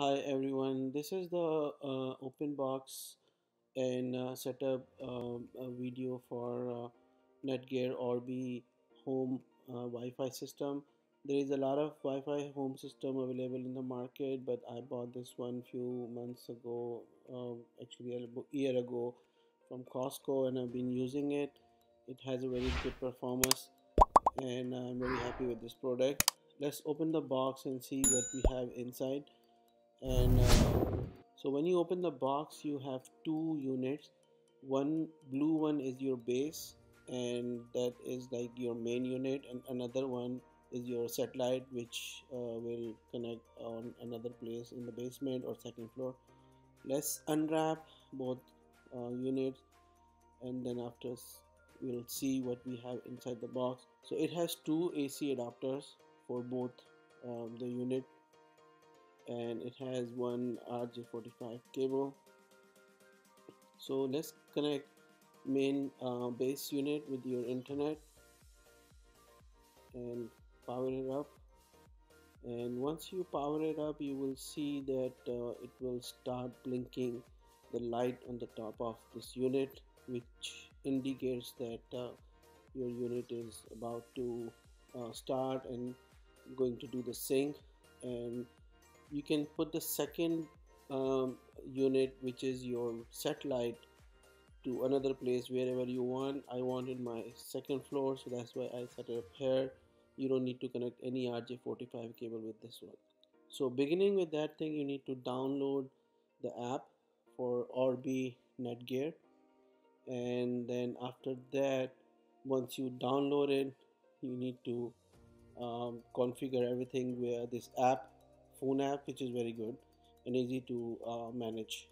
Hi everyone, this is the uh, open box and uh, setup um, video for uh, Netgear Orbi home uh, Wi-Fi system. There is a lot of Wi-Fi home system available in the market, but I bought this one few months ago, um, actually a year ago from Costco, and I've been using it. It has a very good performance, and I'm very happy with this product. Let's open the box and see what we have inside and uh, so when you open the box you have two units. One blue one is your base and that is like your main unit and another one is your satellite which uh, will connect on another place in the basement or second floor. Let's unwrap both uh, units and then after we'll see what we have inside the box. So it has two AC adapters for both um, the unit and it has one RJ45 cable. So let's connect main uh, base unit with your internet and power it up. And once you power it up you will see that uh, it will start blinking the light on the top of this unit which indicates that uh, your unit is about to uh, start and going to do the sync. And you can put the second um, unit which is your satellite to another place wherever you want. I wanted my second floor so that's why I set it up here. You don't need to connect any RJ45 cable with this one. So beginning with that thing you need to download the app for Orbi Netgear. And then after that once you download it you need to um, configure everything where this app phone app which is very good and easy to uh, manage.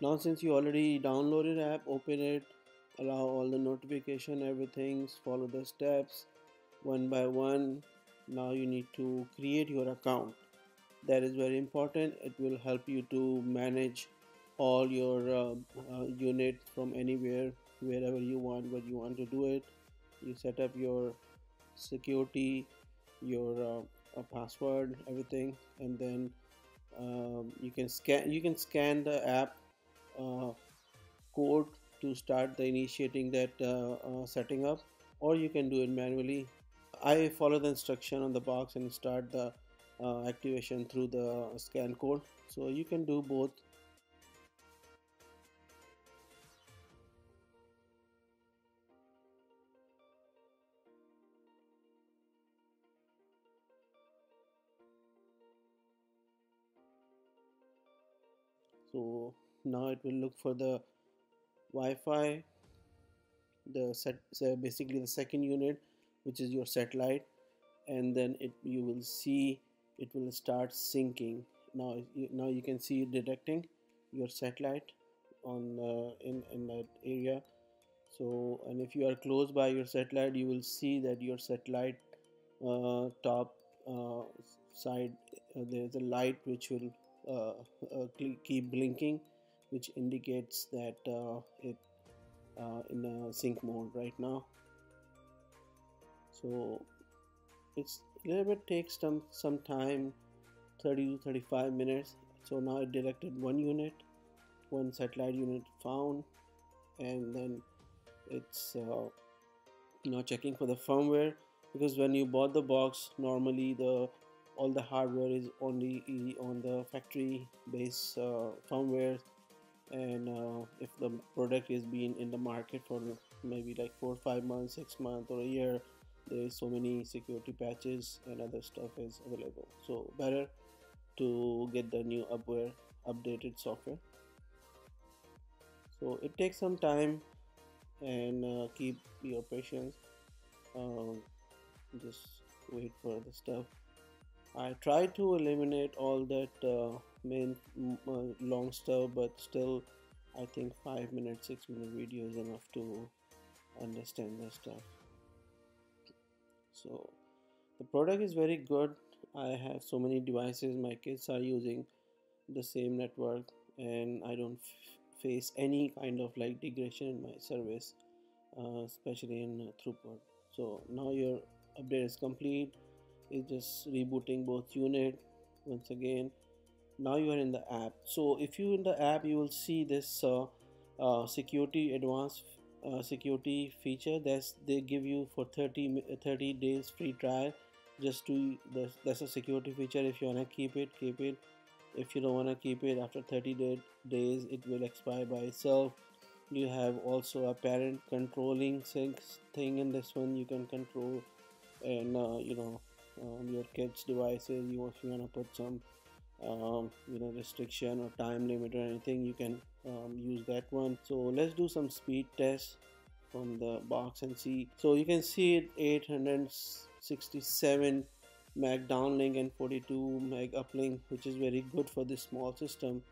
Now since you already downloaded app open it allow all the notification everything follow the steps one by one. Now you need to create your account. That is very important. It will help you to manage all your uh, uh, unit from anywhere wherever you want but you want to do it you set up your security your uh, password everything and then um, you can scan you can scan the app uh, code to start the initiating that uh, uh, setting up or you can do it manually. I follow the instruction on the box and start the activation through the scan code. So you can do both so now it will look for the Wi-Fi the set so basically the second unit which is your satellite and then it you will see it will start syncing. Now you, now you can see detecting your satellite on in in that area. So and if you are close by your satellite you will see that your satellite uh, top uh, side uh, there's a light which will keep blinking which indicates that uh, it in a sync mode right now. So it's a little bit takes some some time 30 to 35 minutes. So now it detected one unit one satellite unit found and then it's uh, now checking for the firmware because when you bought the box normally the all the hardware is only on the factory base uh, firmware and uh, if the product is being in the market for maybe like four five months six months or a year there is so many security patches and other stuff is available. So better to get the new upware updated software. So it takes some time and uh, keep your patience. Um, just wait for the stuff I try to eliminate all that uh, main uh, long stuff but still I think 5 minute 6 minute video is enough to understand the stuff. So the product is very good. I have so many devices. My kids are using the same network and I don't face any kind of like degradation in my service uh, especially in throughput. So now your update is complete it's just rebooting both unit once again. Now you are in the app. So if you in the app you will see this uh, uh, security advanced uh, security feature that's they give you for 30 30 days free trial. Just to that's, a security feature. If you want to keep it keep it. If you don't want to keep it after 30 day, days it will expire by itself. You have also a parent controlling thing in this one you can control. And uh, you know um, your kids devices you if you want to put some um, you know restriction or time limit or anything you can um, use that one. So let's do some speed test from the box and see. So you can see it 867 meg downlink and 42 meg uplink which is very good for this small system